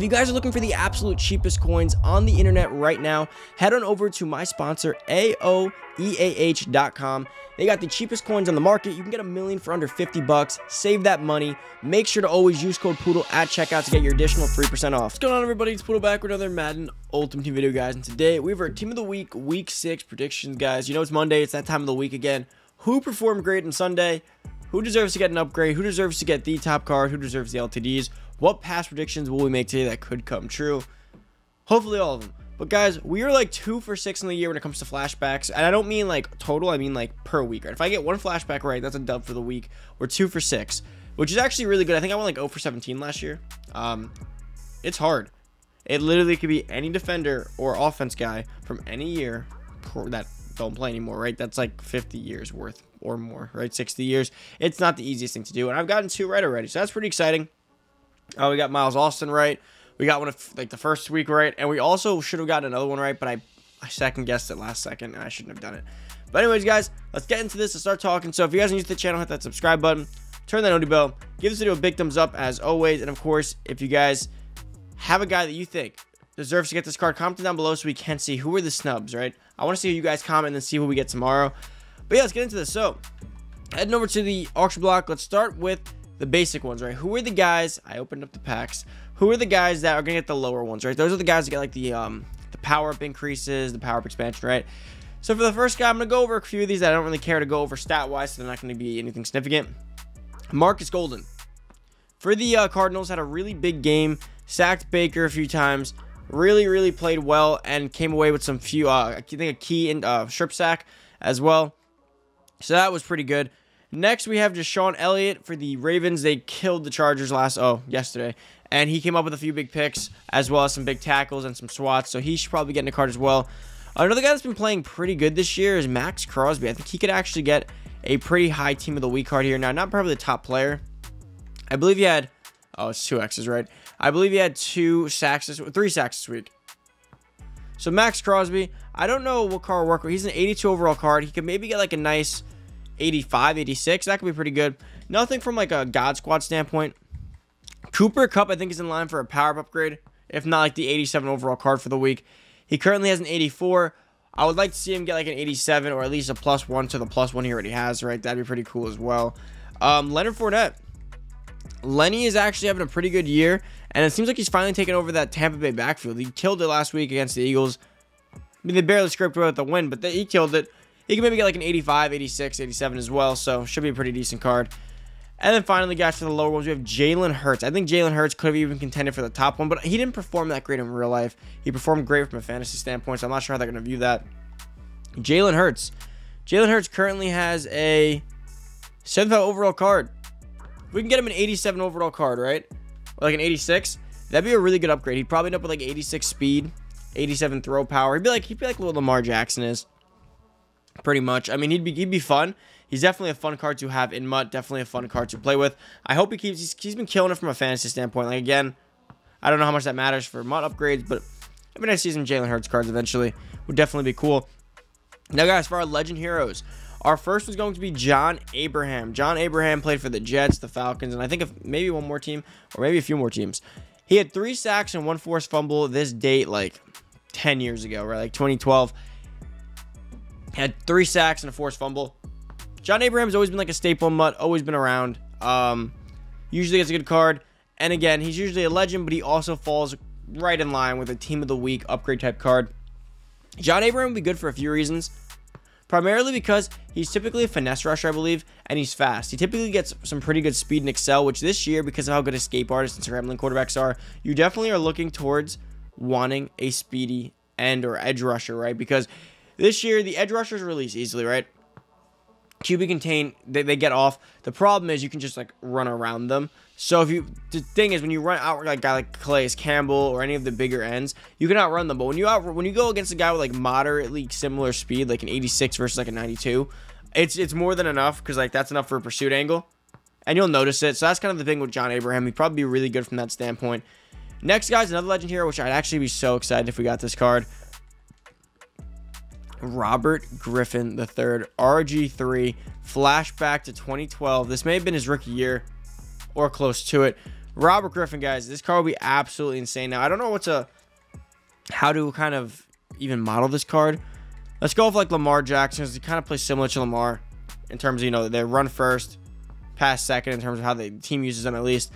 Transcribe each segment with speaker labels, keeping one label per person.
Speaker 1: If you guys are looking for the absolute cheapest coins on the internet right now, head on over to my sponsor, AOEAH.com. They got the cheapest coins on the market. You can get a million for under 50 bucks. Save that money. Make sure to always use code Poodle at checkout to get your additional 3% off. What's going on, everybody? It's Poodle back with another Madden Ultimate Team video, guys. And today we have our Team of the Week, Week 6 predictions, guys. You know it's Monday. It's that time of the week again. Who performed great on Sunday? Who deserves to get an upgrade? Who deserves to get the top card? Who deserves the LTDs? What past predictions will we make today that could come true? Hopefully all of them. But guys, we are like two for six in the year when it comes to flashbacks. And I don't mean like total, I mean like per week. Right? If I get one flashback right, that's a dub for the week. We're two for six, which is actually really good. I think I went like 0 for 17 last year. Um, it's hard. It literally could be any defender or offense guy from any year that don't play anymore, right? That's like 50 years worth or more, right? 60 years. It's not the easiest thing to do. And I've gotten two right already. So that's pretty exciting. Oh, we got Miles Austin right. We got one of like the first week right. And we also should have gotten another one right, but I, I second guessed it last second and I shouldn't have done it. But anyways, guys, let's get into this and start talking. So if you guys are new to the channel, hit that subscribe button, turn that noty bell, give this video a big thumbs up as always. And of course, if you guys have a guy that you think deserves to get this card, comment down below so we can see who are the snubs, right? I want to see who you guys comment and see who we get tomorrow. But yeah, let's get into this. So, heading over to the auction block, let's start with the basic ones, right? Who are the guys? I opened up the packs. Who are the guys that are gonna get the lower ones, right? Those are the guys that get like the um the power up increases, the power up expansion, right? So for the first guy, I'm gonna go over a few of these that I don't really care to go over stat wise, so they're not gonna be anything significant. Marcus Golden for the uh, Cardinals had a really big game, sacked Baker a few times, really really played well, and came away with some few uh, I think a key in uh, strip sack as well. So that was pretty good. Next, we have DeShon Elliott for the Ravens. They killed the Chargers last, oh, yesterday. And he came up with a few big picks, as well as some big tackles and some swats. So he should probably get in a card as well. Another guy that's been playing pretty good this year is Maxx Crosby. I think he could actually get a pretty high team of the week card here. Now, not probably the top player. I believe he had, oh, it's two X's, right? I believe he had two sacks, this, three sacks this week. So Maxx Crosby, I don't know what card will work. He's an 82 overall card. He could maybe get like a nice 85, 86. That could be pretty good. Nothing from like a God Squad standpoint. Cooper Kupp, I think, is in line for a power up upgrade, if not like the 87 overall card for the week. He currently has an 84. I would like to see him get like an 87 or at least a plus one to the plus one he already has, right? That'd be pretty cool as well. Um, Leonard Fournette. Lenny is actually having a pretty good year, and it seems like he's finally taken over that Tampa Bay backfield. He killed it last week against the Eagles. I mean, they barely scraped away with the win, but they, he killed it. He can maybe get like an 85, 86, 87 as well. So should be a pretty decent card. And then finally, guys, for the lower ones, we have Jalen Hurts. I think Jalen Hurts could have even contended for the top one, but he didn't perform that great in real life. He performed great from a fantasy standpoint, so I'm not sure how they're going to view that. Jalen Hurts. Jalen Hurts currently has a 75 overall card. we can get him an 87 overall card, right? Or like an 86. That'd be a really good upgrade. He'd probably end up with like 86 speed, 87 throw power. He'd be like he'd be like what Lamar Jackson is pretty much. I mean, he'd be he'd be fun. He's definitely a fun card to have in MUT. Definitely a fun card to play with. I hope he keeps. He's, he's been killing it from a fantasy standpoint. Like again, I don't know how much that matters for MUT upgrades, but I mean, I see some Jalen Hurts cards eventually. Would definitely be cool. Now, guys, for our legend heroes, our first was going to be John Abraham. John Abraham played for the Jets, the Falcons, and I think if maybe one more team or maybe a few more teams. He had three sacks and one forced fumble this date like 10 years ago, right? Like 2012. Had three sacks and a forced fumble. John Abraham's always been like a staple MUT, always been around. Um, usually gets a good card. And again, he's usually a legend, but he also falls right in line with a team of the week upgrade type card. John Abraham would be good for a few reasons. Primarily because he's typically a finesse rusher, I believe, and he's fast. He typically gets some pretty good speed and excel, which this year, because of how good escape artists and scrambling quarterbacks are, you definitely are looking towards wanting a speedy end or edge rusher, right? Because this year, the edge rushers release easily, right? QB contain, they, they get off. The problem is you can just like run around them. So if you, the thing is when you run out like a guy like Calais Campbell or any of the bigger ends, you can outrun them. But when you out, when you go against a guy with like moderately similar speed, like an 86 versus like a 92, it's it's more than enough because like that's enough for a pursuit angle, and you'll notice it. So that's kind of the thing with John Abraham. He'd probably be really good from that standpoint. Next, guys, another legend hero, which I'd actually be so excited if we got this card. Robert Griffin III, RG3, flashback to 2012. This may have been his rookie year or close to it. Robert Griffin, guys, this card will be absolutely insane. Now, I don't know what to, how to kind of even model this card. Let's go with like Lamar Jackson, because he kind of plays similar to Lamar in terms of, you know, they run first, pass second in terms of how the team uses them at least.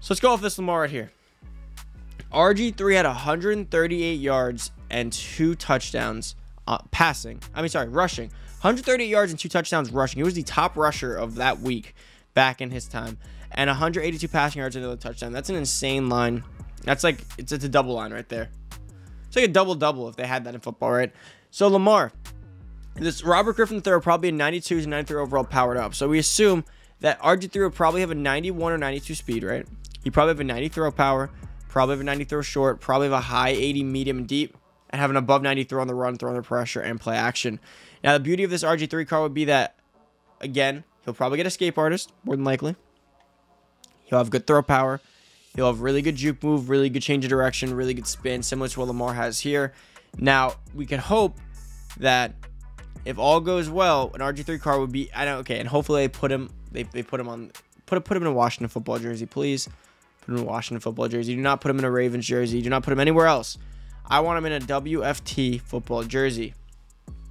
Speaker 1: So let's go with this Lamar right here. RG3 had 138 yards and two touchdowns uh, passing. I mean, sorry, rushing. 138 yards and two touchdowns rushing. He was the top rusher of that week back in his time. And 182 passing yards and another touchdown. That's an insane line. That's like, it's, it's a double line right there. It's like a double double if they had that in football, right? So Lamar, this Robert Griffin III probably a 92 to 93 overall powered up. So we assume that RG3 will probably have a 91 or 92 speed, right? He probably have a 90 throw power, probably have a 90 throw short, probably have a high 80 medium deep, and have an above 90 throw on the run, throw under pressure, and play action. Now the beauty of this RG3 car would be that, again, he'll probably get escape artist, more than likely. He'll have good throw power. He'll have really good juke move, really good change of direction, really good spin, similar to what Lamar has here. Now, we can hope that if all goes well, an RG3 car would be I know okay, and hopefully they put him they, they put him on put put him in a Washington football jersey, please. Put him in a Washington football jersey. Do not put him in a Ravens jersey. Do not put him anywhere else. I want him in a WFT football jersey.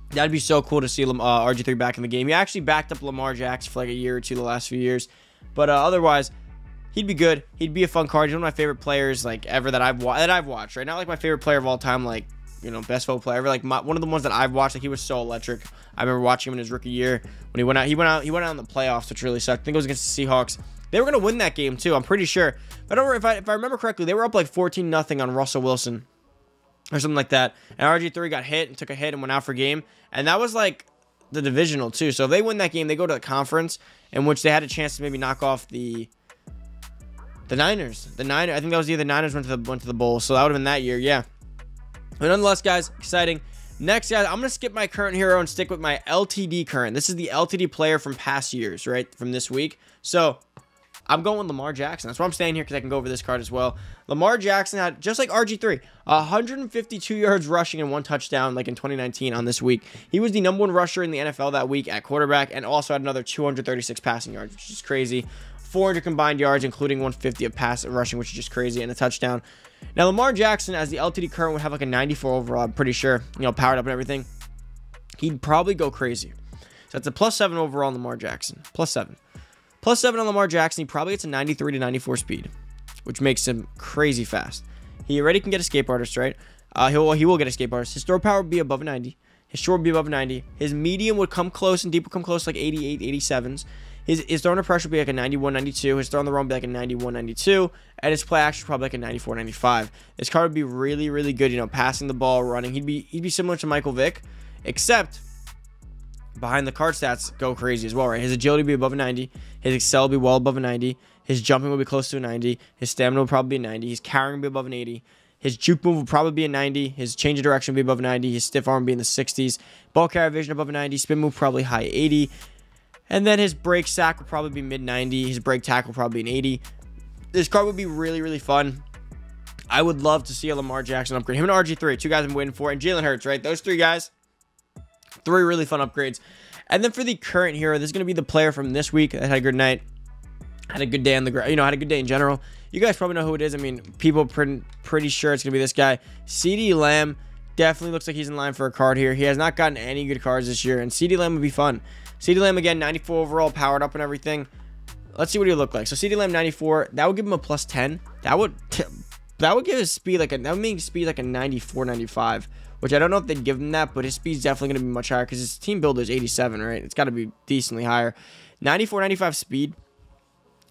Speaker 1: That'd be so cool to see uh, RG3 back in the game. He actually backed up Lamar Jackson for like a year or two the last few years. But uh, otherwise, he'd be good. He'd be a fun card. He's one of my favorite players like ever that I've that I've watched. Right, not like my favorite player of all time, like you know, best football player ever. Like my, one of the ones that I've watched, like he was so electric. I remember watching him in his rookie year when he went out. He went out. He went out in the playoffs, which really sucked. I think it was against the Seahawks. They were gonna win that game too. I'm pretty sure. I don't if I if I remember correctly, they were up like 14 nothing on Russell Wilson or something like that. And RG3 got hit and took a hit and went out for game. And that was like the divisional too. So if they win that game, they go to the conference in which they had a chance to maybe knock off the the Niners. The Niners. I think that was either the Niners went to the went to the bowl. So that would have been that year. Yeah. But nonetheless, guys, exciting. Next, guys, I'm to skip my current hero and stick with my LTD current. This is the LTD player from past years, right? From this week. So, I'm going with Lamar Jackson. That's why I'm staying here because I can go over this card as well. Lamar Jackson had, just like RG3, 152 yards rushing and one touchdown like in 2019 on this week. He was the number one rusher in the NFL that week at quarterback and also had another 236 passing yards, which is crazy. 400 combined yards, including 150 of pass uh, rushing, which is just crazy, and a touchdown. Now, Lamar Jackson, as the LTD current, would have like a 94 overall, I'm pretty sure, you know, powered up and everything. He'd probably go crazy. So that's a plus seven overall on Lamar Jackson. Plus seven. Plus seven on Lamar Jackson. He probably gets a 93 to 94 speed, which makes him crazy fast. He already can get escape artist, right? Uh, he'll, he will get escape artist. His throw power would be above 90. His short would be above 90. His medium would come close and deep would come close like 88, 87s. His, his throw under pressure would be like a 91, 92. His throw on the run would be like a 91, 92. And his play action probably like a 94, 95. This card would be really, really good, you know, passing the ball, running. He'd be he'd be similar to Michael Vick, except behind the card stats go crazy as well, right? His agility be above a 90. His excel be well above a 90. His jumping will be close to a 90. His stamina will probably be a 90. His carrying would be above an 80. His juke move will probably be a 90. His change of direction would be above 90. His stiff arm would be in the 60s. Ball carry vision above a 90. Spin move probably high 80. And then his break sack will probably be mid 90. His break tackle will probably an 80. This card would be really, really fun. I would love to see a Lamar Jackson upgrade. Him and RG3, two guys I'm waiting for. And Jalen Hurts, right? Those three guys, three really fun upgrades. And then for the current hero, this is going to be the player from this week uh, that had a good night. Had a good day on the ground. You know, had a good day in general. You guys probably know who it is. I mean, people pretty, pretty sure it's going to be this guy. CeeDee Lamb definitely looks like he's in line for a card here. He has not gotten any good cards this year. And CeeDee Lamb would be fun. CeeDee Lamb again, 94 overall, powered up and everything. Let's see what he look like. So CeeDee Lamb 94, that would give him a plus 10. That would that would give his speed like a that would make speed like a 94, 95. Which I don't know if they'd give him that, but his speed's definitely gonna be much higher because his team builder is 87, right? It's gotta be decently higher. 94, 95 speed.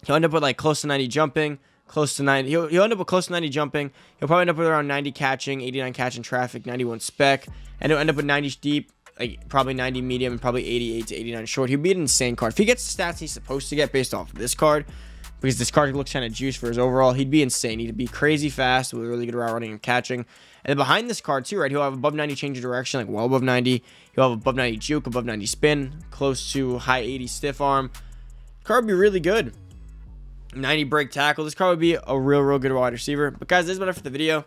Speaker 1: He'll end up with like close to 90 jumping, close to 90. He'll, he'll end up with close to 90 jumping. He'll probably end up with around 90 catching, 89 catching traffic, 91 spec, and he'll end up with 90 deep, like probably 90 medium, and probably 88 to 89 short. He'd be an insane card. If he gets the stats he's supposed to get based off of this card, because this card looks kind of juice for his overall, he'd be insane. He'd be crazy fast with really good route running and catching. And then behind this card too, right, he'll have above 90 change of direction, like well above 90. He'll have above 90 juke, above 90 spin, close to high 80 stiff arm. Card would be really good. 90 break tackle. This card would be a real, real good wide receiver. But guys, this is about it for the video.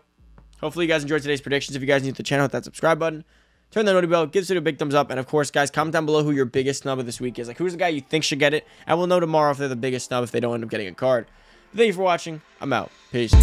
Speaker 1: Hopefully you guys enjoyed today's predictions. If you guys need the channel, hit that subscribe button. Turn that notification bell. Give this video a big thumbs up. And of course, guys, comment down below who your biggest snub of this week is. Like, who's the guy you think should get it? And we'll know tomorrow if they're the biggest snub if they don't end up getting a card. Thank you for watching. I'm out. Peace.